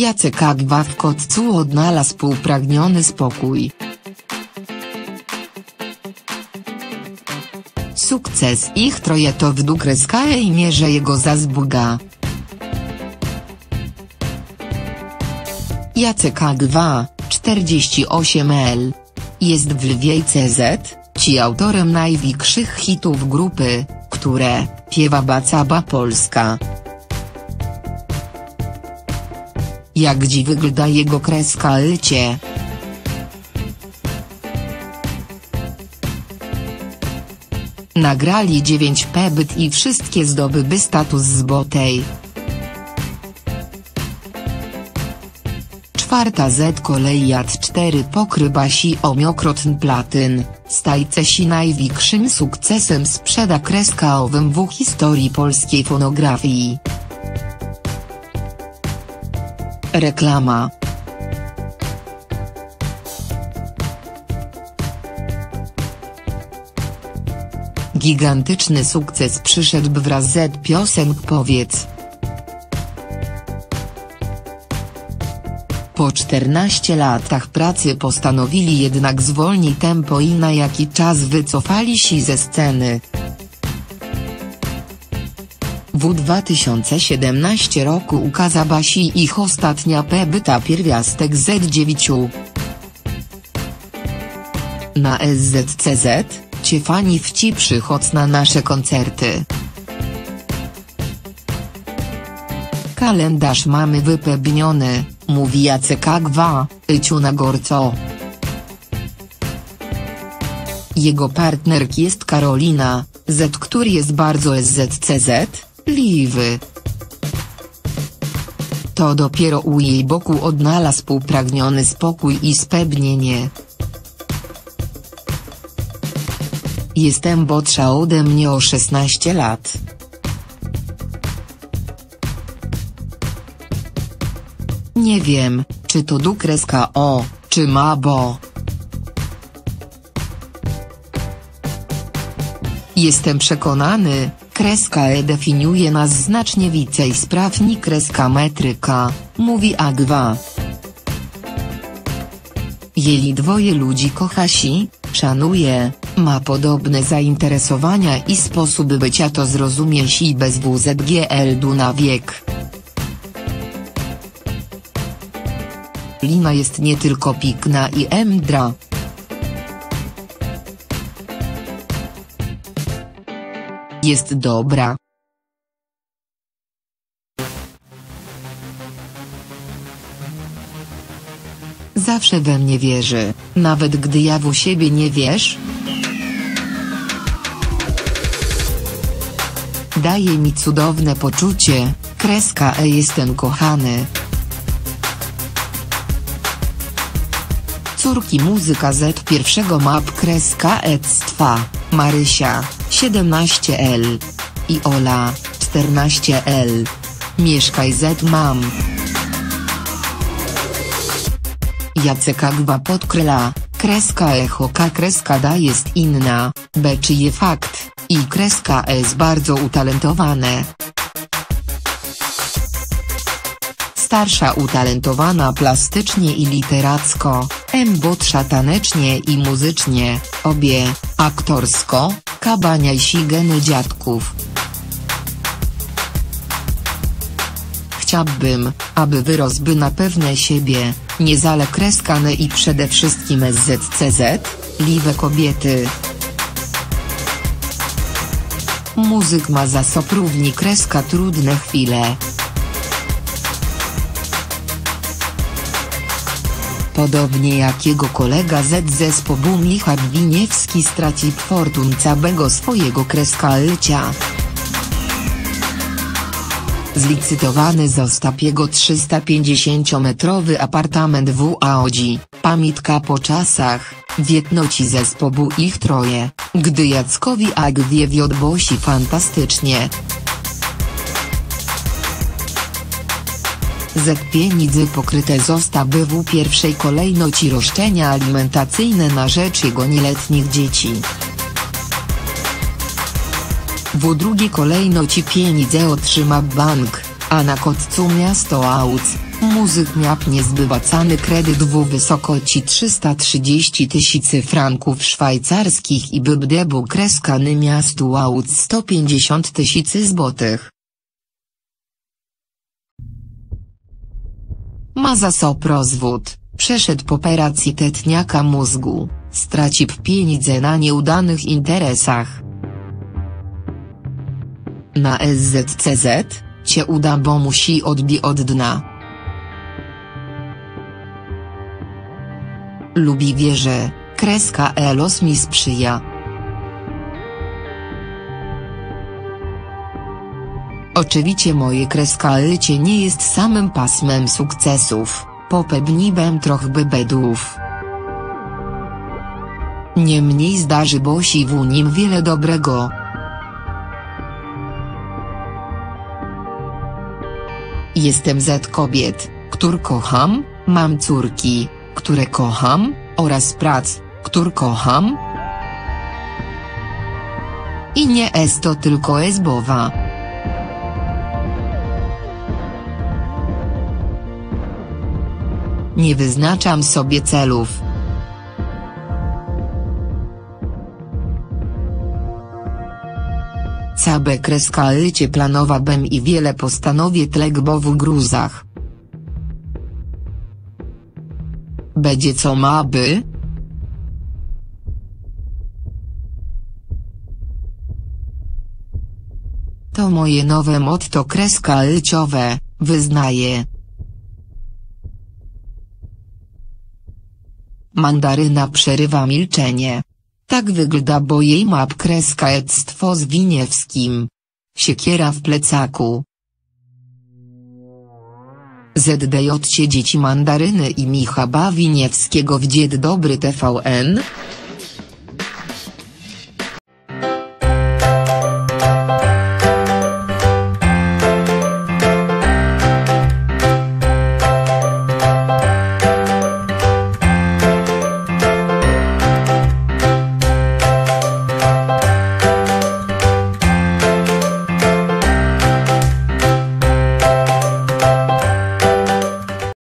Jacek Agwa w Kotcu odnalazł upragniony spokój. Sukces ich troje to w dukreskae i mierze jego zazbuga. Jacek Agwa, 48L. Jest w Lwiej CZ, ci autorem największych hitów grupy, które, piewa Bacaba Polska. Jak dzi wygląda jego kreska lycie. Nagrali 9 pebyt i wszystkie zdobyły status złotej. Czwarta Z kolejat 4 pokrybasi omiokrotn platyn, stajce si największym sukcesem sprzeda kreska owym w historii polskiej fonografii. Reklama Gigantyczny sukces przyszedł wraz z piosenk Powiedz. Po 14 latach pracy postanowili jednak zwolnić tempo i na jaki czas wycofali się ze sceny. W 2017 roku ukazała się ich ostatnia pebyta pierwiastek Z9. Na SZCZ, cię fani wci przychodź na nasze koncerty. Kalendarz mamy wypełniony, mówi Jacek Agwa, Yciu na gorco. Jego partnerk jest Karolina, Z który jest bardzo SZCZ, liwy. To dopiero u jej boku odnalazł upragniony spokój i spełnienie. Jestem botsza ode mnie o 16 lat. Nie wiem, czy to dukreska o, czy ma bo. Jestem przekonany, kreska E definiuje nas znacznie więcej spraw niż kreska metryka, mówi Agwa. Jeli dwoje ludzi kocha si, szanuje, ma podobne zainteresowania i sposoby bycia to zrozumie si bez WZGL na wiek. Lina jest nie tylko pikna i emdra. Jest dobra. Zawsze we mnie wierzy, nawet gdy ja w siebie nie wiesz. Daje mi cudowne poczucie, kreska e jestem kochany. Córki muzyka Z pierwszego map kreska ectwa, Marysia, 17L. I Ola, 14L. Mieszkaj Z mam. Jacek Agwa podkryla, kreska echoka kreska da jest inna, b czy je fakt, i kreska jest bardzo utalentowane. Starsza utalentowana plastycznie i literacko, M botsza tanecznie i muzycznie, obie, aktorsko, kabania i geny dziadków. Chciałbym, aby wyrosły na pewne siebie, niezale kreskane i przede wszystkim SZCZ, liwe kobiety. Muzyk ma za soprówni kreska trudne chwile. Podobnie jak jego kolega Z zespołu Michał Winiewski straci fortun całego swojego kreska lycia. Zlicytowany został jego 350-metrowy apartament w Audi, pamiątka po czasach, wietnoci zespołu ich troje, gdy Jackowi Agwie wiodbosi fantastycznie. Z pieniędzy pokryte zostały w pierwszej kolejności roszczenia alimentacyjne na rzecz jego nieletnich dzieci. W drugiej kolejności pieniądze otrzyma bank, a na kotcu miasto Auc, Muzyk miał niezbywacany kredyt w wysokości 330 tysięcy franków szwajcarskich i bybdebu kreskany miastu aut 150 tysięcy złotych. Ma za sob rozwód, przeszedł po operacji tetniaka mózgu, stracił pieniądze na nieudanych interesach. Na SZCZ, cię uda bo musi odbi od dna. Lubi wieże, kreska Elos mi sprzyja. Oczywiście moje kreska Elcie nie jest samym pasmem sukcesów, popewniłem trochę bebedów. Niemniej zdarzy bosi w nim wiele dobrego. Jestem z kobiet, które kocham, mam córki, które kocham, oraz prac, które kocham. I nie jest to tylko esbowa. Nie wyznaczam sobie celów. Cabe kreska lycie planowałbym i wiele postanowię tlegbo w gruzach. Będzie co ma by? To moje nowe motto kreska lyciowe, wyznaję. Mandaryna przerywa milczenie. Tak wygląda bo jej map kreska ectwo z Winiewskim. Siekiera w plecaku. ZDJ dzieci mandaryny i Micha Winiewskiego w Dzień Dobry TVN,